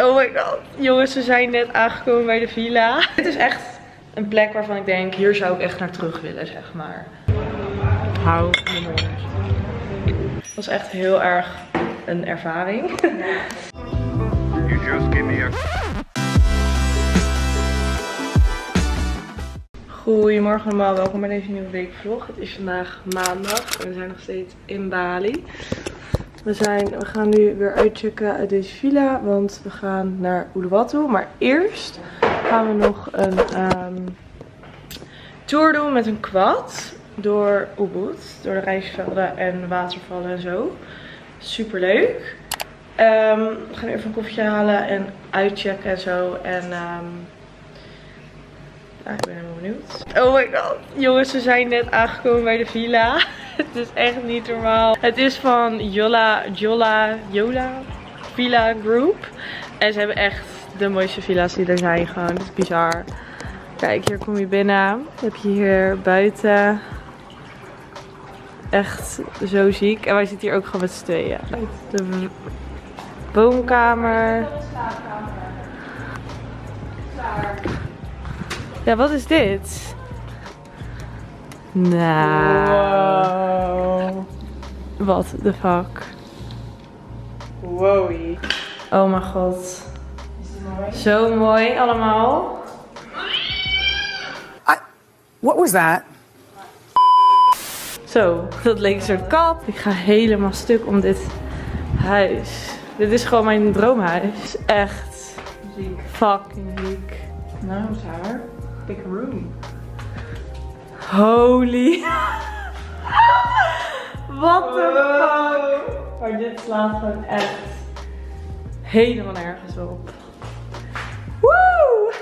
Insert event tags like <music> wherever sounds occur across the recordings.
Oh my god. Jongens, we zijn net aangekomen bij de villa. Dit is echt een plek waarvan ik denk, hier zou ik echt naar terug willen, zeg maar. Hou mond. Het was echt heel erg een ervaring. You just give me a Goedemorgen allemaal, welkom bij deze nieuwe weekvlog. Het is vandaag maandag en we zijn nog steeds in Bali. We, zijn, we gaan nu weer uitchecken uit deze villa, want we gaan naar Uluwatu. Maar eerst gaan we nog een ehm, tour doen met een quad door Ubud. Door de rijstvelden en watervallen en zo. Super leuk. Ehm, we gaan even een koffietje halen en uitchecken en zo. En ehm, ik ben helemaal benieuwd. Oh my god. Jongens, we zijn net aangekomen bij de villa. <laughs> Het is echt niet normaal. Het is van Jolla, Jolla, Jola Villa Group. En ze hebben echt de mooiste villa's die er zijn. Gewoon, het is bizar. Kijk, hier kom je binnen. Dan heb je hier buiten. Echt zo ziek. En wij zitten hier ook gewoon met z'n tweeën. De woonkamer. Ja, wat is dit? Nou. Wat de fuck? Wow. Oh mijn god. Zo mooi allemaal. What was that? Zo, dat leek een soort kat. Ik ga helemaal stuk om dit huis. Dit is gewoon mijn droomhuis. Echt. Ziek. Fucking ziek. Nou, Saar. Pick a room. Holy. What the fuck. Maar dit slaat gewoon echt helemaal nergens op. Woe!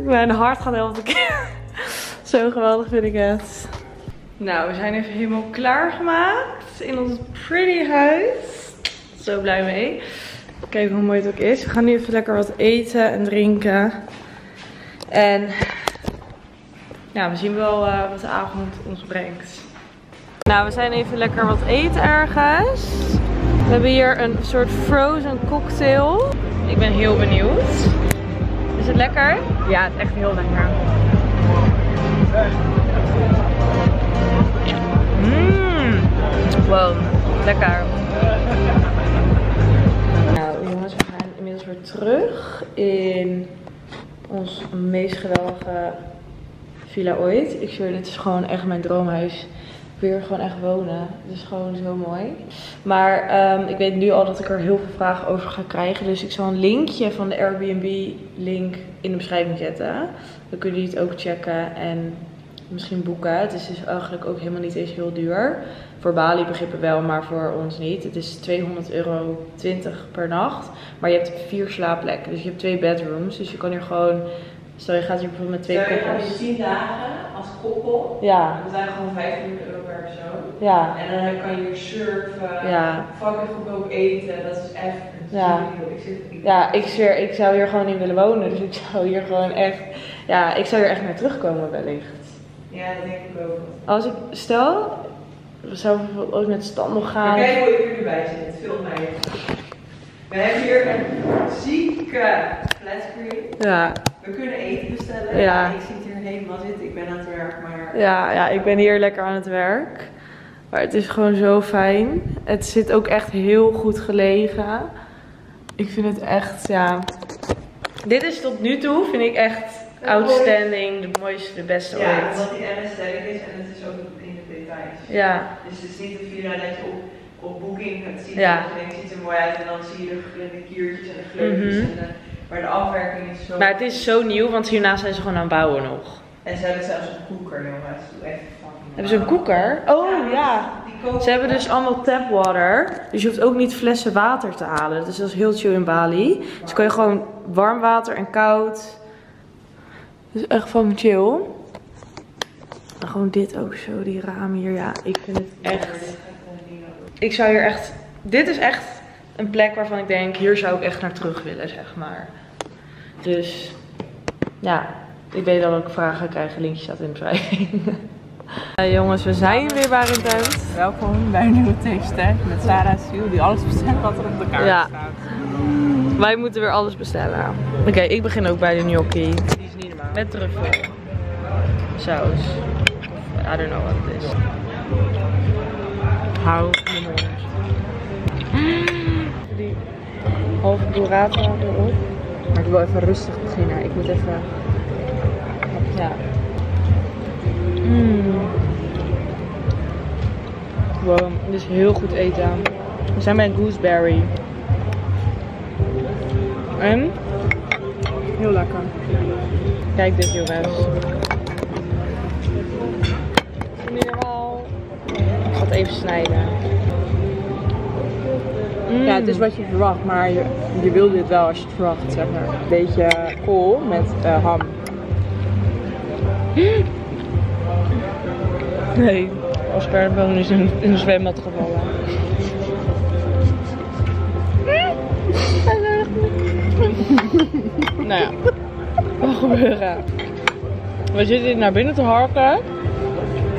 Mijn hart gaat helemaal tekeer. Zo geweldig vind ik het. Nou, we zijn even helemaal klaargemaakt in ons pretty huis. Zo blij mee. Kijk hoe mooi het ook is. We gaan nu even lekker wat eten en drinken. En nou, we zien wel eh, wat de avond ons brengt. Nou, we zijn even lekker wat eten ergens. We hebben hier een soort frozen cocktail. Ik ben heel benieuwd. Is het lekker? Ja, het is echt heel lekker. Mmm. Wow, lekker. Nou jongens, we gaan inmiddels weer terug in ons meest geweldige villa ooit. Ik zweer, dit is gewoon echt mijn droomhuis. Ik wil gewoon echt wonen. Het is gewoon zo mooi. Maar ehm, ik weet nu al dat ik er heel veel vragen over ga krijgen. Dus ik zal een linkje van de Airbnb link in de beschrijving zetten. Dan kunnen jullie het ook checken en misschien boeken. Het is dus eigenlijk ook helemaal niet eens heel duur. Voor Bali begrippen wel, maar voor ons niet. Het is 200 euro 20 per nacht. Maar je hebt vier slaapplekken. Dus je hebt twee bedrooms. Dus je kan hier gewoon... Stel je gaat hier bijvoorbeeld met twee Stel je gaat koppels. hier 10 dagen als koppel. Ja, Dat zijn gewoon 1500 euro per persoon. ja, En dan kan je hier surfen, Ja. fucking goedkoop eten. Dat is echt Ja. deal. Ik zit, ik, ja. Ik zweer, ik zou hier gewoon in willen wonen. Dus ik zou hier gewoon echt... Ja, ik zou hier echt naar terugkomen wellicht. Ja, dat denk ik ook. Als ik... Stel... We zouden bijvoorbeeld ooit met stand nog Maar gaan. kijk hoe ik er nu bij zit. Film mij. We hebben hier een zieke flatscreen. Ja, We kunnen eten bestellen. Ja. Ik zit hier helemaal zitten. Ik ben aan het werk, maar... Ja, ja, ik ben hier lekker aan het werk. Maar het is gewoon zo fijn. Het zit ook echt heel goed gelegen. Ik vind het echt, ja. Dit is tot nu toe, vind ik echt outstanding. De mooiste, de beste Ja, ooit. omdat die NS sterk is en het is ook in de details. Ja, Dus het is niet een villa dat je op, op booking het ziet. Ja. en denkt, ziet er mooi uit en dan zie je de gekleurde kiertjes en de gleufjes. Mhm. en de, maar de afwerking is zo... maar het is zo nieuw, want hierna zijn ze gewoon aan het bouwen nog. En ze hebben zelfs een koeker, jongens. Doe echt Hebben ze een koeker? Oh ja. Ze hebben dus allemaal tapwater. Dus je hoeft ook niet flessen water te halen. Dus dat is heel chill in Bali. Dus kan je gewoon warm water en koud. Dus echt van chill. En gewoon dit ook zo, die ramen hier. Ja, ik vind het echt. Ik zou hier echt. Dit is echt een plek waarvan ik denk, hier zou ik echt naar terug willen, zeg maar. Dus ja, ik weet dat ik vragen ga krijgen. Linkje staat in de beschrijving. Ja, jongens, we zijn weer bij een tent. Welkom bij een nieuwe taste met Sarah Siel die alles bestelt wat er op de kaart Ja. staat. Wij moeten weer alles bestellen. Oké, ik begin ook bij de gnocchi. Die is niet. Met truffel. Saus. I don't know wat het is. Hou je mond. <gasps> Die halve burrata erop. Maar ik wil even rustig beginnen. Ik moet even... Ja. Mm. Wow, dit is heel goed eten. We zijn bij Gooseberry. En? Heel lekker. Kijk dit jongens. Niet normaal. Ik ga het even snijden. Mm. Ja, het is wat je verwacht, maar je, je wil dit wel als je het verwacht, zeg maar. Een beetje kool met eh, ham. Nee, als paardenboon is in, in een zwembad gevallen. Nou ja, wat gebeuren? We zitten hier naar binnen te harken.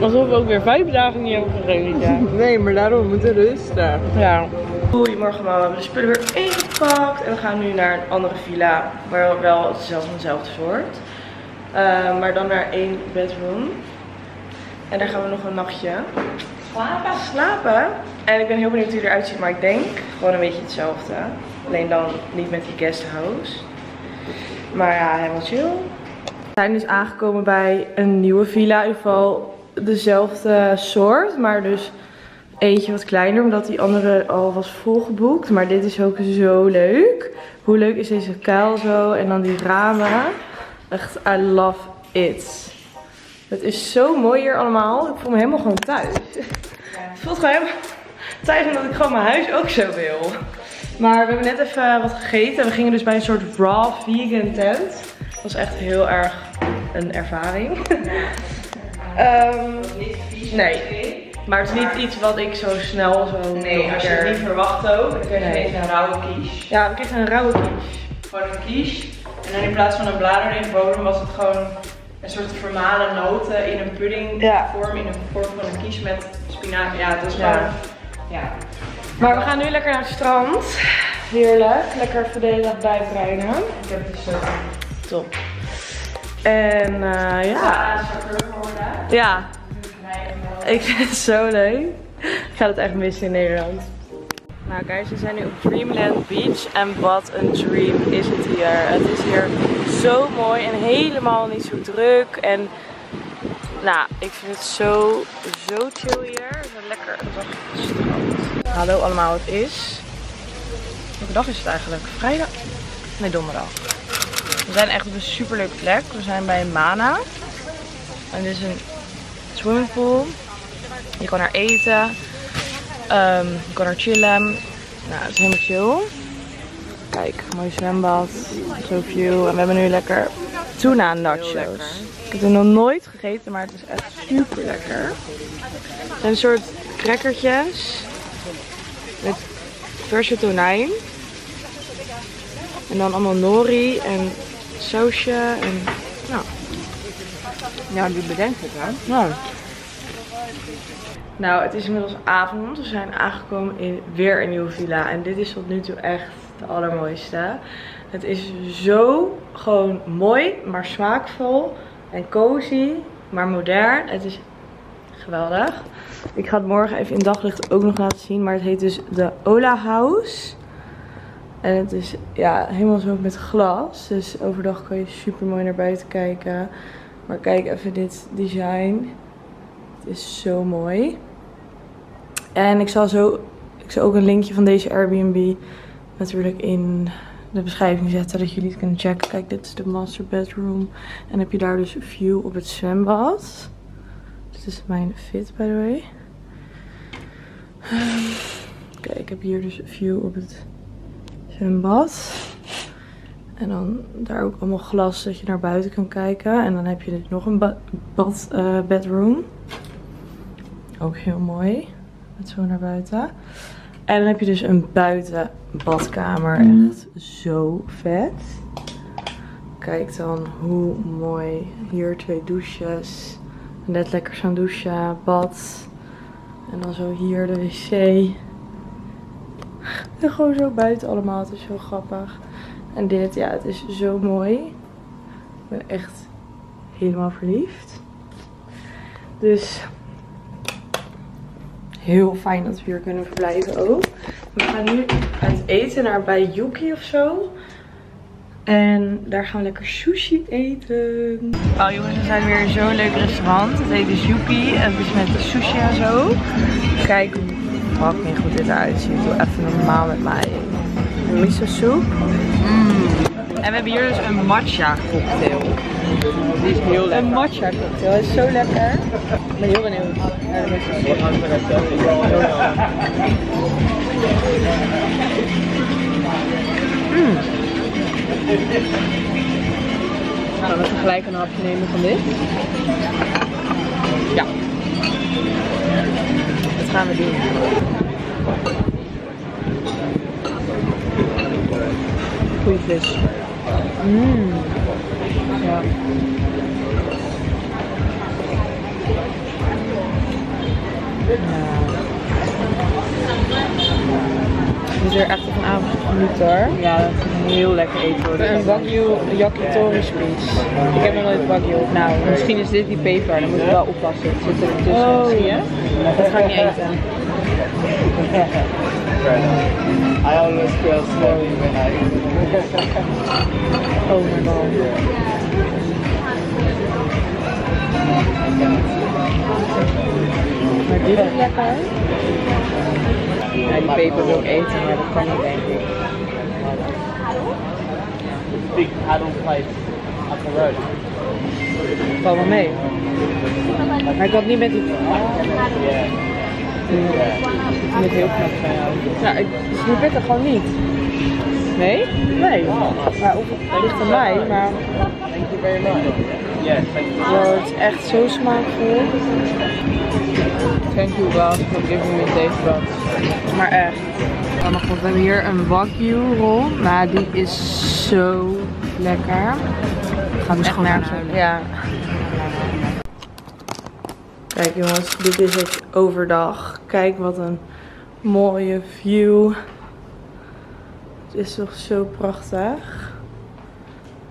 Alsof we ook weer vijf dagen niet hebben gegeten. Nee, maar daarom we moeten rusten. Ja. Goedemorgen mama, we hebben de spullen weer ingepakt. En we gaan nu naar een andere villa. Maar wel hetzelfde, hetzelfde soort. Eh, maar dan naar één bedroom. En daar gaan we nog een nachtje Slapen? slapen. En ik ben heel benieuwd hoe die eruit ziet. Maar ik denk gewoon een beetje hetzelfde. Alleen dan niet met die guesthouse. Maar ja, helemaal chill. We zijn dus aangekomen bij een nieuwe villa. In ieder geval dezelfde soort. Maar dus eentje wat kleiner. Omdat die andere al was volgeboekt. Maar dit is ook zo leuk. Hoe leuk is deze kuil zo. En dan die ramen. Echt, I love it. Het is zo mooi hier allemaal. Ik voel me helemaal gewoon thuis. <laughs> Het voelt gewoon helemaal thuis omdat ik gewoon mijn huis ook zo wil. Maar we hebben net even wat gegeten. We gingen dus bij een soort raw vegan tent. Dat was echt heel erg een ervaring. Niet vies. <laughs> Nee. maar het is niet iets wat ik zo snel zo Nee, als je het niet verwacht ook, dan krijg je Nee. ineens een rauwe quiche. Ja, we kregen een rauwe quiche. Gewoon een quiche. En dan in plaats van een bladerdegboter was het gewoon een soort vermalen noten in een pudding Ja. vorm, in een vorm van een quiche met spinazie. Ja, het was Ja. gewoon... Ja. Maar we gaan nu lekker naar het strand. Heerlijk. Lekker voor de hele dag bijbreinen. Ik heb het dus zo... Top. En eh, ja. Ja, ik vind het zo leuk. Ik ga het echt missen in Nederland. Nou guys, we zijn nu op Dreamland Beach en wat een dream is het hier. Het is hier zo mooi en helemaal niet zo druk. En nou, ik vind het zo, zo chill hier. Zo lekker. Hallo allemaal, het is... Welke dag is het eigenlijk? Vrijdag? Nee, donderdag. We zijn echt op een superleuke plek. We zijn bij Mana. En dit is een swimmingpool. Je kan er eten. Ehm, je kan er chillen. Nou, het is helemaal chill. Kijk, mooi zwembad. Zo. En we hebben nu lekker tuna nachos. Ik heb het nog nooit gegeten, maar het is echt super lekker. Het zijn een soort crackertjes. Met verse tonijn. En dan allemaal nori en sausje. En nou, Ja, die bedenkt het hè. nou. Nou, het is inmiddels avond. We zijn aangekomen in weer een nieuwe villa. En dit is tot nu toe echt de allermooiste. Het is zo gewoon mooi, maar smaakvol. En cozy, maar modern. Het is geweldig. Ik ga het morgen even in daglicht ook nog laten zien. Maar het heet dus de Ola House. En het is ja, helemaal zo met glas. Dus overdag kan je super mooi naar buiten kijken. Maar kijk even dit design. Het is zo mooi. En ik zal zo ik zal ook een linkje van deze Airbnb natuurlijk in de beschrijving zetten. Dat jullie het kunnen checken. Kijk, dit is de master bedroom. En heb je daar dus view op het zwembad. Dit is mijn fit, by the way. Ehm, Kijk, ik heb hier dus view op het zwembad. En dan daar ook allemaal glas dat je naar buiten kan kijken. En dan heb je dus nog een ba- bad, eh, bedroom. Ook heel mooi. Met zo naar buiten. En dan heb je dus een buitenbadkamer. Echt zo vet. Kijk dan hoe mooi. Hier twee douches. Net lekker zo'n douche, bad. En dan zo hier de wc. En gewoon zo buiten allemaal. Het is zo grappig. En dit, ja, het is zo mooi. Ik ben echt helemaal verliefd. Dus heel fijn dat we hier kunnen verblijven ook. We gaan nu uit eten naar bij Yuki of zo. En daar gaan we lekker sushi eten. Oh jongens, we zijn weer in zo'n leuk restaurant. Het heet dus Yuki. En het is met sushi en zo. Kijk hoe fucking goed dit eruit ziet. Doe even normaal met mij. Een miso soep. En we hebben hier dus een matcha cocktail. Die is heel lekker. Een matcha cocktail, dat is zo lekker. Ik ben heel benieuwd. Mm. Gaan we tegelijk een hapje nemen van dit? Ja. Dat gaan we doen. Goeie vis. Mmm. Ja. Het is weer echt een avond hoor. Ja, dat is heel lekker eten hoor. Een Wagyu yakitori spieß. Ik heb nog nooit Wagyu. Nou, misschien is dit die peper, dan moet je wel oppassen. Het zit er tussen, Oh. zie je? Dat ga ik niet eten. <laughs> I always feel slowly when I Oh mijn god. Maar dit is lekker. Ja, die peper wil ik eten, maar dat kan niet denk ik. big paddle place up the road. Val wel mee. Maar ik had niet met die... Yeah. Ik moet heel knap jou. Ja, ik snoep het er gewoon niet. Nee? Nee. Maar of, het ligt aan mij, maar Thank you very much. Yes, thank you. het is echt zo smaakvol. Thank you God for giving me deze bucks. Maar echt. Oh mijn god, we hebben hier een wagyu rol. Maar die is zo lekker. Gaat dus gewoon over. Ja. Kijk jongens, dit is het overdag. Kijk wat een mooie view. Het is toch zo prachtig.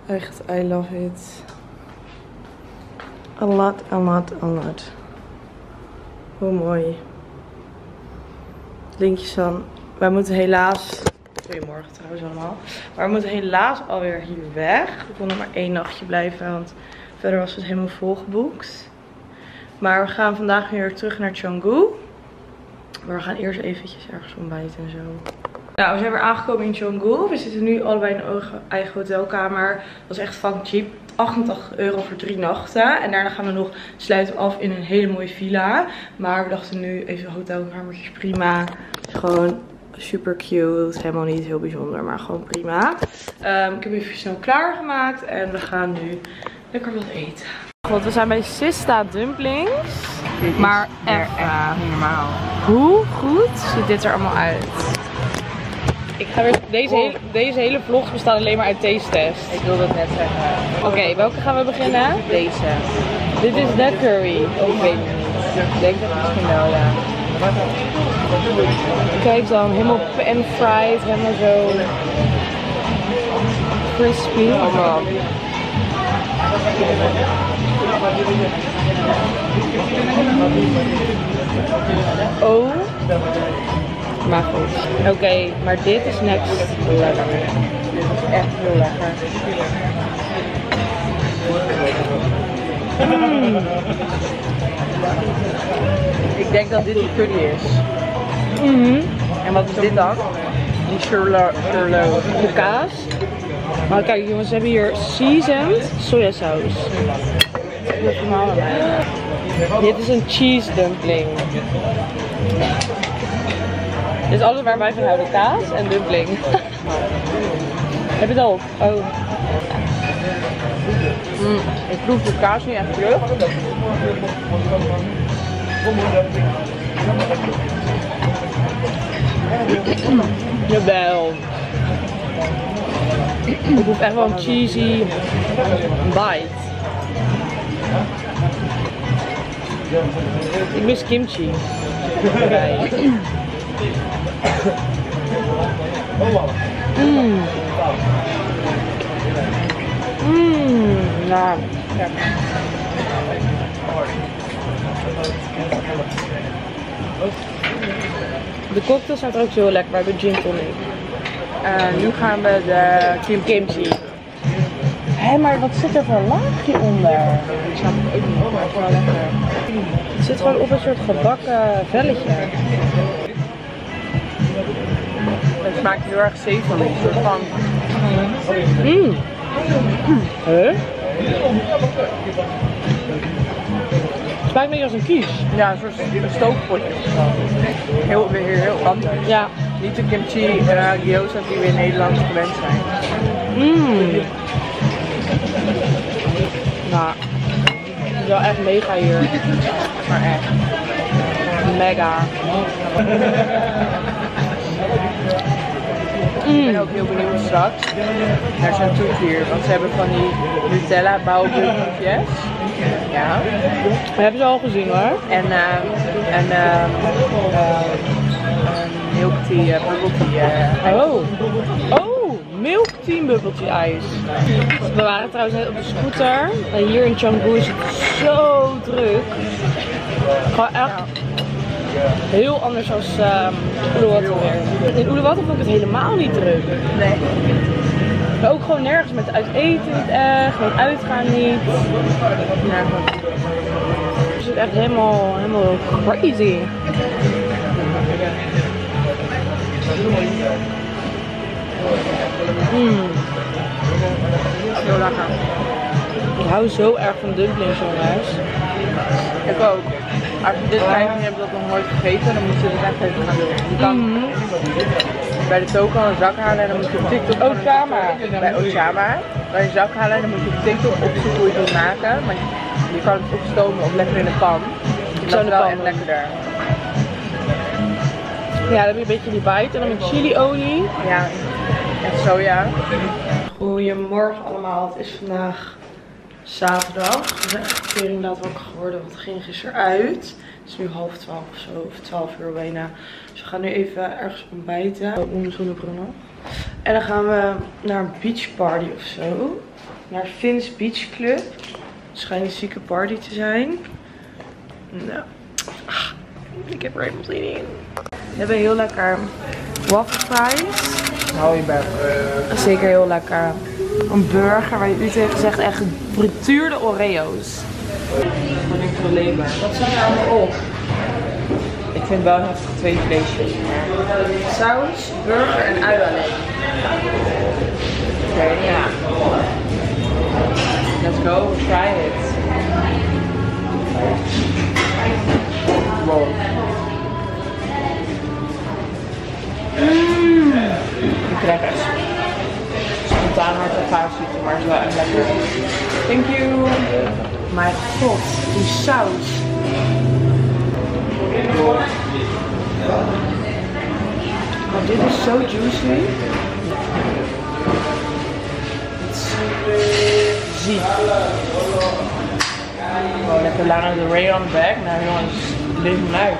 Echt, I love it. A lot, a lot, a lot. Hoe mooi. Linkjes van. Wij moeten helaas. Goedemorgen trouwens allemaal. Maar we moeten helaas alweer hier weg. We konden maar één nachtje blijven, want verder was het helemaal volgeboekt. Maar we gaan vandaag weer terug naar Canggu. Maar we gaan eerst eventjes ergens ontbijten en zo. Nou, we zijn weer aangekomen in Canggu. We zitten nu allebei in een eigen- hotelkamer. Dat was echt fucking cheap. 88 euro voor drie nachten. En daarna gaan we nog sluiten af in een hele mooie villa. Maar we dachten nu even hotelkamertjes prima. Gewoon super cute. Helemaal niet heel bijzonder, maar gewoon prima. Ehm, ik heb even snel klaargemaakt. En we gaan nu lekker wat eten. God, we zijn bij Sista Dumplings. Maar echt, niet normaal. hoe goed ziet dit er allemaal uit? Ik ga weer, deze, hele, deze hele vlog bestaat alleen maar uit taste test. Ik wilde het net zeggen. Oké, welke gaan we beginnen? Deze. Dit is de curry. Ik weet het niet. Ik denk het misschien wel, ja. Kijk dan, helemaal pan fried, helemaal zo crispy. Oh man. Oh, maar goed. Oké, maar dit is next level. Dit is echt heel lekker. Ik denk dat dit die curry is. Mhm. En wat is dit dan? Die Sherlock. De kaas. Maar kijk jongens, we hebben hier seasoned sojasaus. Dit is een cheese dumpling. Is alles waar wij van houden. Kaas en dumpling. Heb je het al? Oh. Mm, ik proef de kaas niet echt terug. Jawel. Ik hoef echt wel een cheesy bite. Ik mis kimchi. Mmm. Nou, lekker. De cocktails zijn ook zo lekker. We hebben gin tonic. En nu gaan we de kim kimchi. Hé, maar wat zit er voor laagje onder? Ik snap het ook niet, maar het is wel lekker. Het zit gewoon op een soort gebakken velletje. Het smaakt heel erg savory. Een soort van Mmm. Huh? Het een beetje als een kies. Ja, een soort een stoofpotje of zo. Heel, weer heel anders. Ja. Niet de kimchi uh, gyoza die we in Nederland gewend zijn. Mmm. Nou, het is wel echt mega hier. Maar echt. Mega. <laughs> Ik ben ook heel benieuwd straks naar zo'n toet hier. Want ze hebben van die Nutella bouwbulletjes. Ja. We hebben ze al gezien hoor. En, uh, en uh, uh, milk tea, bubble Oh. Oh, milk tea bubbeltje ijs. We waren trouwens net op de scooter. En hier in Canggu is het zo druk. Gewoon echt heel anders dan um, Uluwatu weer. In Uluwatu vond ik het helemaal niet druk. nee. Maar ook gewoon nergens met uit eten niet echt, met uitgaan niet. Nergens. Dus het is echt helemaal, helemaal crazy. Mm. Heel lekker. Ik hou zo erg van dumplings jongens. Ik ook. Als je dit kijkt en je hebt dat nog nooit gegeten, dan moet je het echt even gaan doen. Je kan bij de toko een zak halen en dan moet je op TikTok... Osama. Bij Osama. Bij een zak halen en dan moet je op TikTok opzoeken hoe je het moet maken. Maar je, kan het opstomen of lekker in een pan. Dat zou is de wel echt lekkerder. Ja, dan heb je een beetje die bite en dan met chiliolie. Ja, en soja. Goedemorgen allemaal, het is vandaag zaterdag. We zijn echt laat wakker geworden, want we gingen gisteren uit. Het is nu half twaalf of zo, of twaalf uur bijna. Dus we gaan nu even ergens ontbijten. Onder zonnebrillen. En dan gaan we naar een beachparty of zo. Naar Vince Beach Club. Het schijnt een zieke party te zijn. Nou, ah, ik heb er helemaal zin in. We hebben heel lekker waffle fries. Hou je bij. Zeker heel lekker. Een burger waar je Utrecht zegt echt gefrituurde Oreo's. Van een probleem. Wat zit er allemaal op? Ik vind wel heftig twee vleesjes. Saus, burger en ui alleen. Oké, ja. Let's go, try it. Wow. Ik krijg echt spontaan hart en vaatziekte, maar het is wel echt lekker. Thank you. Mijn god, die saus. Maar dit is zo juicy. Het ziek. Gewoon lekker Lana de Ray on the back. Nou jongens, leef me uit.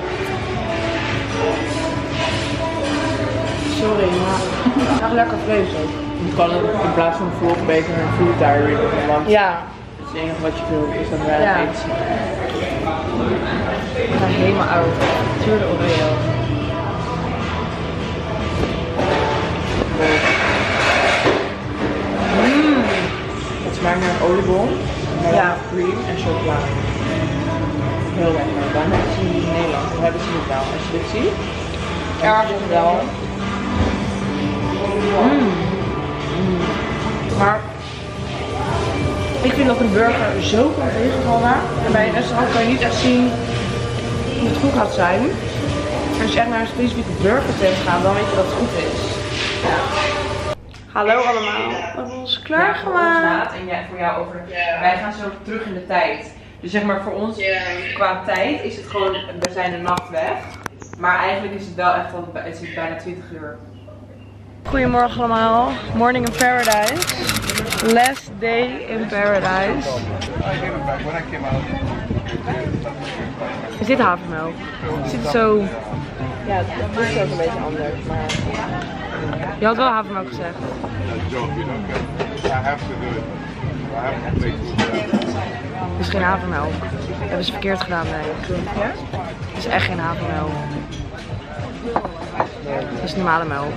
Sorry, maar <laughs> echt lekker vlees ook. Je kan in plaats van vlog beter een food diary doen, want Ja, het enige wat je wil is dat wij Ja. eten ik ga helemaal oud. Gefrituurde Oreo. Het smaakt naar een oliebol, Ja. cream en chocola. Heel lekker. Waarom hebben ze niet in Nederland? Of hebben ze het wel? Als je dit ziet, Ergens wel. Maar ik vind dat een burger zo kan tegenvallen. En bij een restaurant kan je niet echt zien hoe het goed gaat zijn. Als je echt naar een specifieke burgertent gaat, dan weet je dat het goed is. Hallo allemaal. We hebben ons klaargemaakt. en jij, voor jou over. Wij gaan zo terug in de tijd. Dus zeg maar voor ons, qua tijd is het gewoon, we zijn een nacht weg. Maar eigenlijk is het wel echt al, het is bijna 20 uur. Goedemorgen allemaal. Morning in paradise. Last day in paradise. Is dit havermelk? Is dit zo... Ja, het is ook een beetje anders, maar Je had wel havermelk gezegd. Het is geen havermelk. Dat hebben ze verkeerd gedaan, nee. Het is echt geen havermelk. Het is normale melk.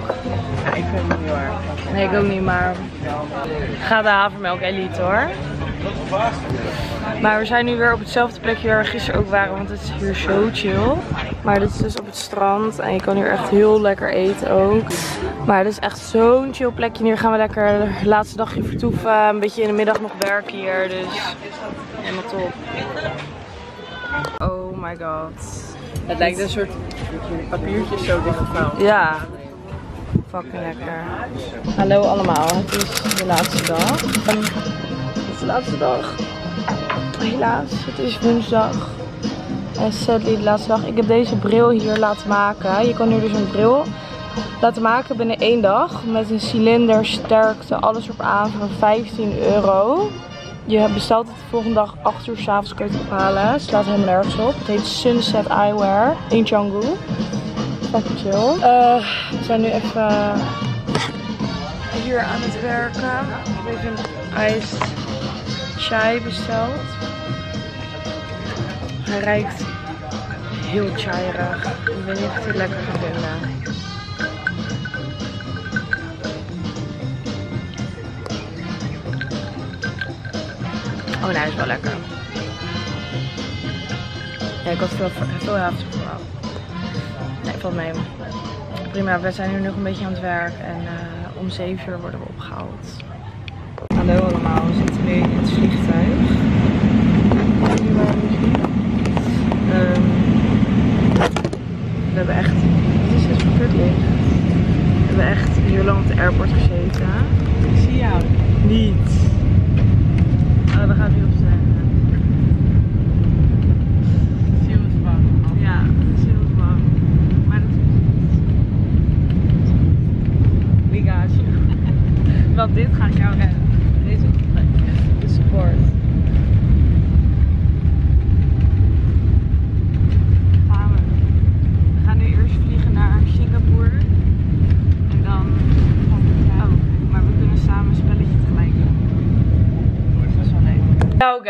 Ja, ik vind het niet erg. Nee, ik ook niet, maar ga de havermelk elite hoor. Maar we zijn nu weer op hetzelfde plekje waar we gisteren ook waren, want het is hier zo chill. Maar dit is dus op het strand en je kan hier echt heel lekker eten ook. Maar het is echt zo'n chill plekje. Hier gaan we lekker de laatste dagje vertoeven. Een beetje in de middag nog werken hier, dus helemaal top. Oh my god. Het lijkt een soort papiertjes zo dichtgevouwen. Ja, fucking lekker. Hallo allemaal, het is de laatste dag. Het is de laatste dag. Helaas, het is woensdag. En sadly de laatste dag. Ik heb deze bril hier laten maken. Je kan hier dus een bril laten maken binnen één dag. Met een cilinder, sterkte, alles erop aan voor 15 euro. Je bestelt het de volgende dag 8 uur s'avonds kun je het ophalen. Slaat helemaal nergens op. Het heet Sunset Eyewear in Canggu. Fucking chill. Eh, we zijn nu even hier aan het werken. Ik heb een iced chai besteld. Hij ruikt heel chairig. Ik weet niet of het lekker ga vinden. Oh hij is wel lekker. Ja, ik had veel, veel havens verwacht. Nee, valt mee. Prima, we zijn nu nog een beetje aan het werk en eh, om 7 uur worden we opgehaald. Hallo allemaal, we zitten nu in het vliegtuig. Ehm, we hebben echt, het is dus verkeerd licht. We hebben echt heel lang op de airport gezeten. Ik zie jou. Niet. Oh, we gaan nu op zijn. Zie je wat bang. Ja, dat is heel bang. Maar dat is you. <laughs> Want dit gaat jou redden. Deze de support. Gaan we. We gaan nu eerst vliegen naar Singapore. En dan. Oh, maar we kunnen samen een spelletje tegelijk doen. Dat is wel leuk. Nou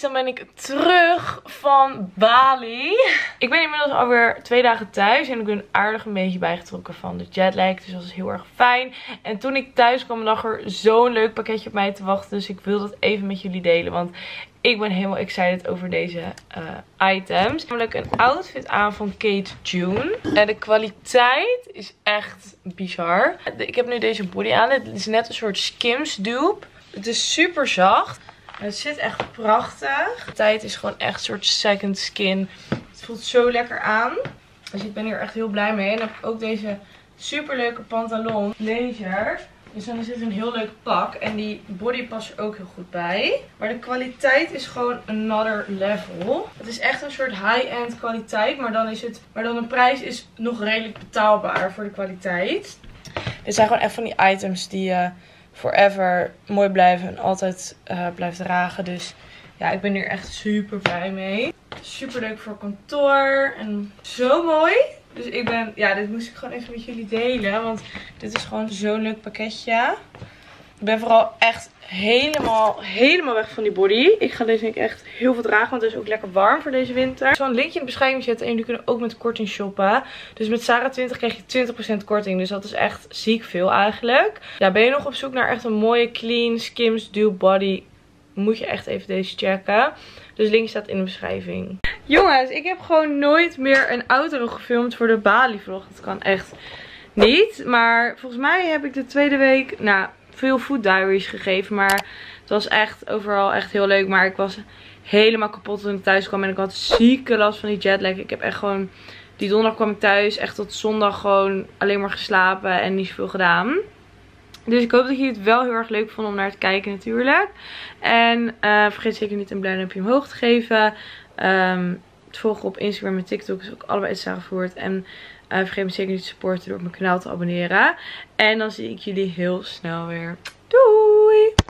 dan ben ik terug van Bali. Ik ben inmiddels alweer twee dagen thuis en ik ben aardig een beetje bijgetrokken van de jetlag. Dus dat is heel erg fijn. En toen ik thuis kwam lag er zo'n leuk pakketje op mij te wachten. Dus ik wil dat even met jullie delen. Want ik ben helemaal excited over deze eh, items. Namelijk een outfit aan van Kate June. En de kwaliteit is echt bizar. Ik heb nu deze body aan. Het is net een soort Skims dupe. Het is super zacht. Het zit echt prachtig. De tijd is gewoon echt een soort second skin. Het voelt zo lekker aan. Dus ik ben hier echt heel blij mee. En dan heb ik ook deze super leuke pantalon. Leger. Dus dan dit een heel leuk pak. En die body past er ook heel goed bij. Maar de kwaliteit is gewoon another level. Het is echt een soort high-end kwaliteit. Maar dan is het. Maar dan de prijs is nog redelijk betaalbaar voor de kwaliteit. Dit zijn gewoon echt van die items die je forever mooi blijven en altijd eh, blijft dragen. Dus ja, ik ben hier echt super blij mee. Super leuk voor kantoor en zo mooi. Dus ik ben, ja, dit moest ik gewoon even met jullie delen. Want dit is gewoon zo'n leuk pakketje. Ik ben vooral echt helemaal, helemaal weg van die body. Ik ga deze denk ik echt heel veel dragen. Want het is ook lekker warm voor deze winter. Ik zal een linkje in de beschrijving zetten. En jullie kunnen ook met korting shoppen. Dus met Sarah 20 krijg je 20% korting. Dus dat is echt ziek veel eigenlijk. Ja, ben je nog op zoek naar echt een mooie clean Skims Dual Body. Moet je echt even deze checken. Dus link staat in de beschrijving. Jongens, ik heb gewoon nooit meer een auto gefilmd voor de Bali vlog. Dat kan echt niet. Maar volgens mij heb ik de tweede week, nou, veel food diaries gegeven. Maar het was echt overal echt heel leuk. Maar ik was helemaal kapot toen ik thuis kwam. En ik had zieke last van die jetlag. Ik heb echt gewoon, die donderdag kwam ik thuis. Echt tot zondag gewoon alleen maar geslapen en niet zoveel gedaan. Dus ik hoop dat jullie het wel heel erg leuk vonden om naar te kijken natuurlijk. En eh, vergeet zeker niet een blij duimpje omhoog te geven. Ehm, het volgen op Instagram en TikTok is ook allebei Voort. En uh, vergeet me zeker niet te supporten door op mijn kanaal te abonneren. En dan zie ik jullie heel snel weer. Doei!